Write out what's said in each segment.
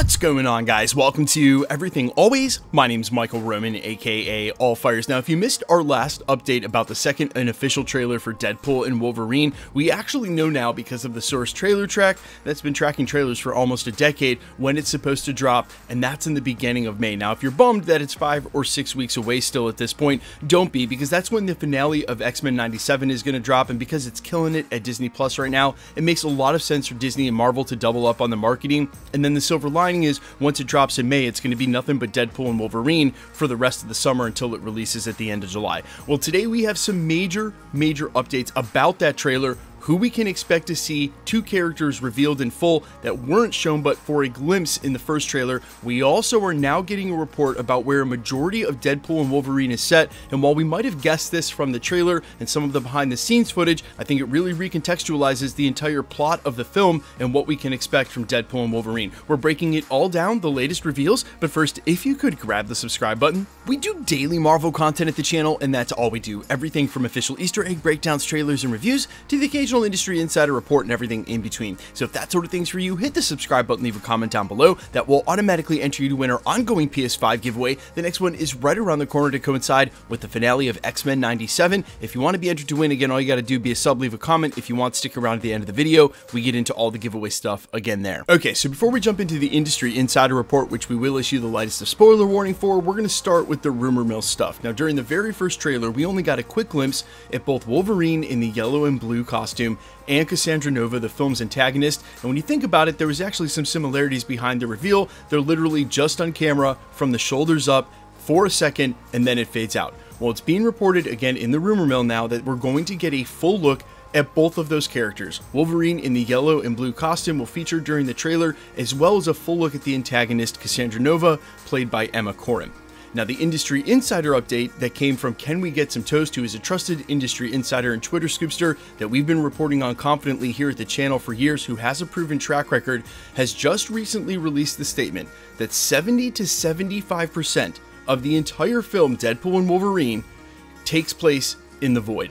What's going on guys? Welcome to Everything Always. My name's Michael Roman, aka All Fires. Now if you missed our last update about the second unofficial trailer for Deadpool and Wolverine, we actually know now because of the source trailer track that's been tracking trailers for almost a decade when it's supposed to drop, and that's in the beginning of May. Now if you're bummed that it's five or six weeks away still at this point, don't be because that's when the finale of X-Men 97 is going to drop, and because it's killing it at Disney Plus right now, it makes a lot of sense for Disney and Marvel to double up on the marketing, and then the silver lining is once it drops in May, it's going to be nothing but Deadpool and Wolverine for the rest of the summer until it releases at the end of July. Well, today we have some major, major updates about that trailer who we can expect to see two characters revealed in full that weren't shown but for a glimpse in the first trailer. We also are now getting a report about where a majority of Deadpool and Wolverine is set, and while we might have guessed this from the trailer and some of the behind the scenes footage, I think it really recontextualizes the entire plot of the film and what we can expect from Deadpool and Wolverine. We're breaking it all down, the latest reveals, but first, if you could grab the subscribe button. We do daily Marvel content at the channel, and that's all we do. Everything from official Easter egg breakdowns, trailers, and reviews to the occasional occasional industry insider report and everything in between. So if that sort of thing's for you, hit the subscribe button, leave a comment down below. That will automatically enter you to win our ongoing PS5 giveaway. The next one is right around the corner to coincide with the finale of X-Men 97. If you want to be entered to win, again, all you got to do be a sub, leave a comment. If you want, stick around at the end of the video. We get into all the giveaway stuff again there. Okay, so before we jump into the industry insider report, which we will issue the lightest of spoiler warning for, we're going to start with the rumor mill stuff. Now, during the very first trailer, we only got a quick glimpse at both Wolverine in the yellow and blue costume and Cassandra Nova, the film's antagonist. And when you think about it, there was actually some similarities behind the reveal. They're literally just on camera from the shoulders up for a second and then it fades out. Well, it's being reported again in the rumor mill now that we're going to get a full look at both of those characters. Wolverine in the yellow and blue costume will feature during the trailer, as well as a full look at the antagonist Cassandra Nova, played by Emma Corrin. Now, the industry insider update that came from Can We Get Some Toast, who is a trusted industry insider and Twitter scoopster that we've been reporting on confidently here at the channel for years, who has a proven track record, has just recently released the statement that 70 to 75% of the entire film Deadpool and Wolverine takes place in the void.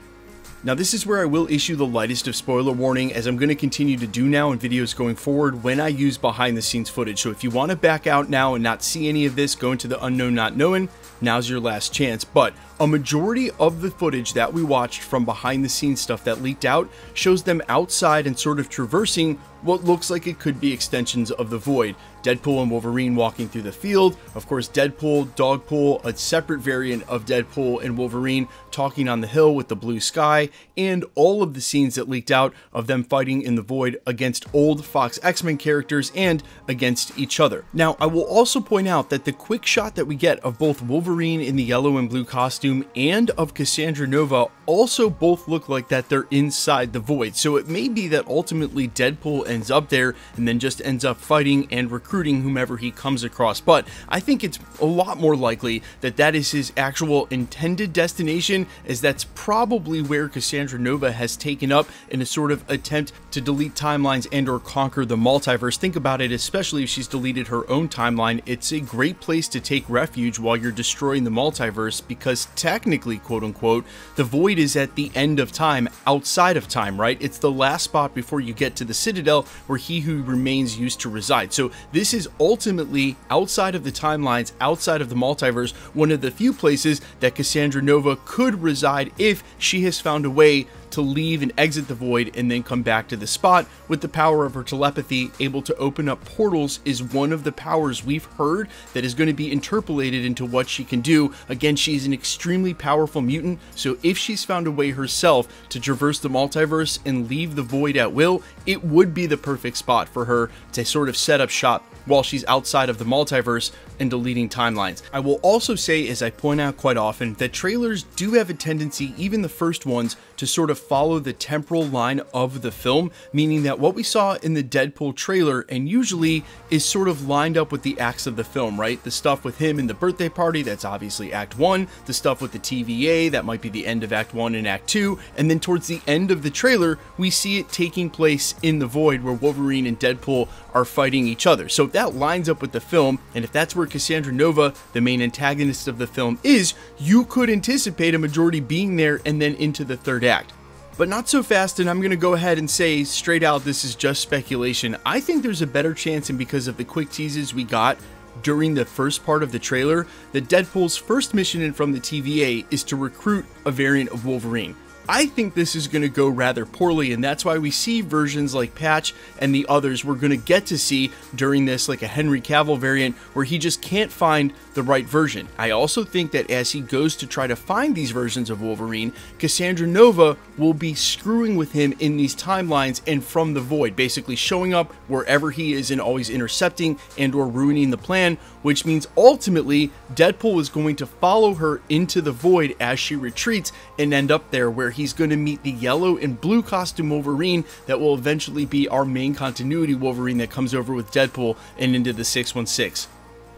Now this is where I will issue the lightest of spoiler warning as I'm going to continue to do now in videos going forward when I use behind the scenes footage. So if you want to back out now and not see any of this, go into the unknown not knowing, now's your last chance. But a majority of the footage that we watched from behind the scenes stuff that leaked out shows them outside and sort of traversing what looks like it could be extensions of the void. Deadpool and Wolverine walking through the field, of course, Deadpool, Dogpool, a separate variant of Deadpool and Wolverine talking on the hill with the blue sky, and all of the scenes that leaked out of them fighting in the void against old Fox X Men characters and against each other. Now, I will also point out that the quick shot that we get of both Wolverine in the yellow and blue costume and of Cassandra Nova also both look like that they're inside the void. So it may be that ultimately Deadpool ends up there and then just ends up fighting and recruiting whomever he comes across. But I think it's a lot more likely that that is his actual intended destination, as that's probably where Cassandra Nova has taken up in a sort of attempt to delete timelines and or conquer the multiverse. Think about it, especially if she's deleted her own timeline. It's a great place to take refuge while you're destroying the multiverse because technically, quote unquote, the void is at the end of time, outside of time, right? It's the last spot before you get to the Citadel where he who remains used to reside. So this is ultimately outside of the timelines, outside of the multiverse, one of the few places that Cassandra Nova could reside if she has found a way to leave and exit the void and then come back to the spot. With the power of her telepathy able to open up portals is one of the powers we've heard that is going to be interpolated into what she can do. Again she's an extremely powerful mutant so if she's found a way herself to traverse the multiverse and leave the void at will it would be the perfect spot for her to sort of set up shop while she's outside of the multiverse and deleting timelines. I will also say, as I point out quite often, that trailers do have a tendency, even the first ones, to sort of follow the temporal line of the film, meaning that what we saw in the Deadpool trailer and usually is sort of lined up with the acts of the film, right? The stuff with him in the birthday party, that's obviously Act 1, the stuff with the TVA, that might be the end of Act 1 and Act 2, and then towards the end of the trailer, we see it taking place in the void where Wolverine and Deadpool are fighting each other. So if that lines up with the film, and if that's where Cassandra Nova, the main antagonist of the film, is, you could anticipate a majority being there and then into the third act. but not so fast, and I'm going to go ahead and say straight out this is just speculation. I think there's a better chance, and because of the quick teases we got during the first part of the trailer, that Deadpool's first mission in from the TVA is to recruit a variant of Wolverine. I think this is going to go rather poorly, and that's why we see versions like Patch and the others we're going to get to see during this, like a Henry Cavill variant, where he just can't find the right version. I also think that as he goes to try to find these versions of Wolverine, Cassandra Nova will be screwing with him in these timelines and from the void, basically showing up wherever he is and always intercepting and or ruining the plan, which means ultimately Deadpool is going to follow her into the void as she retreats and end up there where he's going to meet the yellow and blue costume Wolverine that will eventually be our main continuity Wolverine that comes over with Deadpool and into the 616.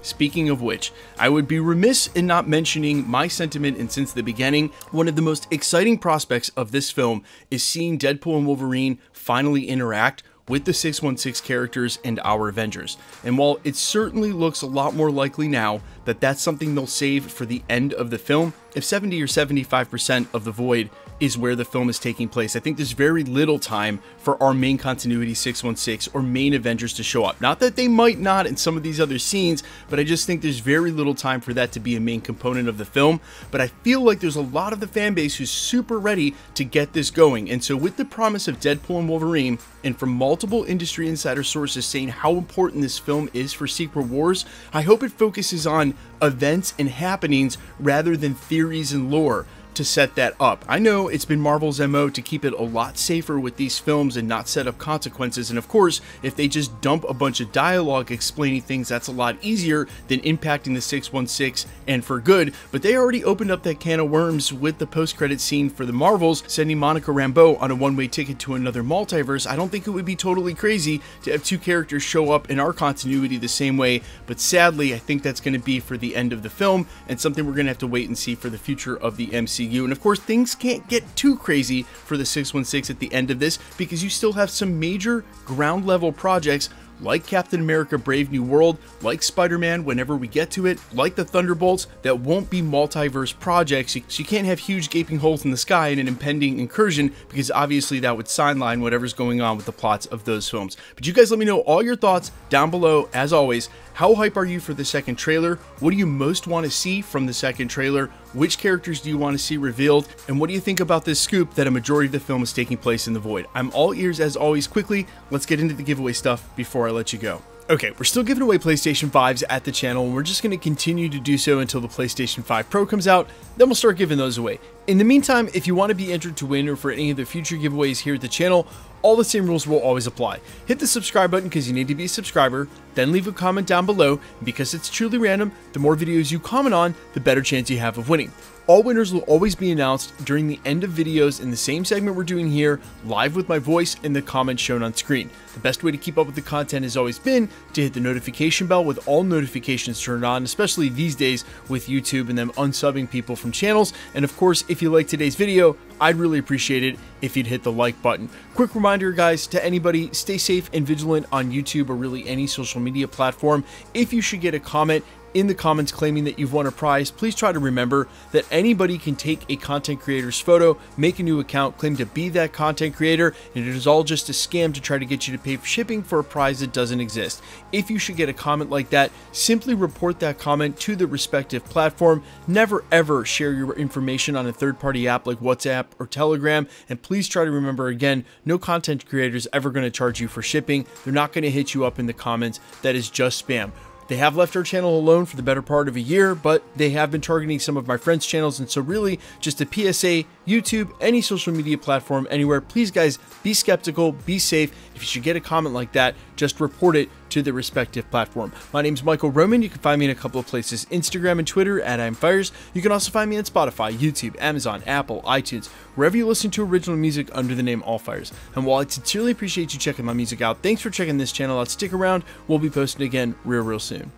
Speaking of which, I would be remiss in not mentioning my sentiment and since the beginning, one of the most exciting prospects of this film is seeing Deadpool and Wolverine finally interact with the 616 characters and our Avengers. And while it certainly looks a lot more likely now that that's something they'll save for the end of the film, if 70 or 75% of the void is where the film is taking place. I think there's very little time for our main continuity 616 or main Avengers to show up. Not that they might not in some of these other scenes, but I just think there's very little time for that to be a main component of the film. But I feel like there's a lot of the fan base who's super ready to get this going. And so with the promise of Deadpool and Wolverine, and from multiple industry insider sources saying how important this film is for Secret Wars, I hope it focuses on events and happenings rather than theories and lore to set that up. I know it's been Marvel's MO to keep it a lot safer with these films and not set up consequences, and of course, if they just dump a bunch of dialogue explaining things, that's a lot easier than impacting the 616 and for good, but they already opened up that can of worms with the post-credit scene for the Marvels, sending Monica Rambeau on a one-way ticket to another multiverse. I don't think it would be totally crazy to have two characters show up in our continuity the same way, but sadly, I think that's going to be for the end of the film, and something we're going to have to wait and see for the future of the MCU MCU. And of course, things can't get too crazy for the 616 at the end of this because you still have some major ground level projects like Captain America Brave New World, like Spider Man whenever we get to it, like the Thunderbolts, that won't be multiverse projects. So you can't have huge gaping holes in the sky in an impending incursion because obviously that would sideline whatever's going on with the plots of those films. But you guys let me know all your thoughts down below, as always. How hype are you for the second trailer? What do you most want to see from the second trailer? Which characters do you want to see revealed? And what do you think about this scoop that a majority of the film is taking place in the void? I'm all ears as always. Quickly, let's get into the giveaway stuff before I let you go. Okay, we're still giving away PlayStation 5s at the channel, and we're just going to continue to do so until the PlayStation 5 Pro comes out. Then we'll start giving those away. In the meantime, if you want to be entered to win or for any of the future giveaways here at the channel, all the same rules will always apply. Hit the subscribe button because you need to be a subscriber, then leave a comment down below, because it's truly random, the more videos you comment on, the better chance you have of winning. All winners will always be announced during the end of videos in the same segment we're doing here, live with my voice in the comments shown on screen. The best way to keep up with the content has always been to hit the notification bell with all notifications turned on, especially these days with YouTube and them unsubbing people from channels. And of course, if you like today's video, I'd really appreciate it if you'd hit the like button. Quick reminder, guys, to anybody, stay safe and vigilant on YouTube or really any social media platform. If you should get a comment, in the comments claiming that you've won a prize, please try to remember that anybody can take a content creator's photo, make a new account, claim to be that content creator, and it is all just a scam to try to get you to pay for shipping for a prize that doesn't exist. If you should get a comment like that, simply report that comment to the respective platform. Never ever share your information on a third party app like WhatsApp or Telegram, and please try to remember again no content creator is ever going to charge you for shipping. They're not going to hit you up in the comments. That is just spam. They have left our channel alone for the better part of a year, but they have been targeting some of my friends' channels. And so, really, just a PSA YouTube, any social media platform, anywhere, please, guys, be skeptical, be safe. If you should get a comment like that, just report it to the respective platform. My name is Michael Roman. You can find me in a couple of places Instagram and Twitter at I'm Fires. You can also find me on Spotify, YouTube, Amazon, Apple, iTunes, wherever you listen to original music under the name All Fires. And while I sincerely appreciate you checking my music out, thanks for checking this channel out. Stick around, we'll be posting again real, real soon.